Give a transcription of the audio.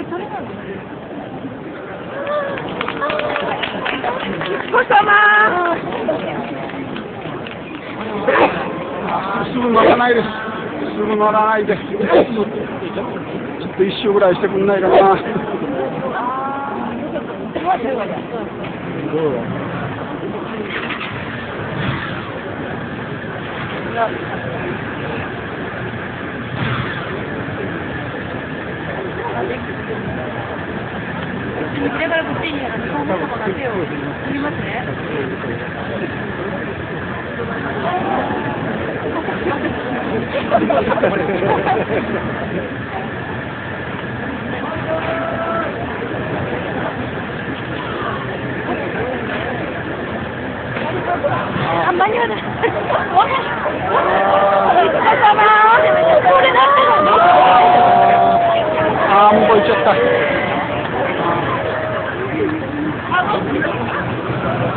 すぐ乗らないです。すぐ乗らないで。ちょっと一周ぐらいしてくんないかな。からこっちにあの日本語とか手を振りますね。あ、間に合わない。Thank you.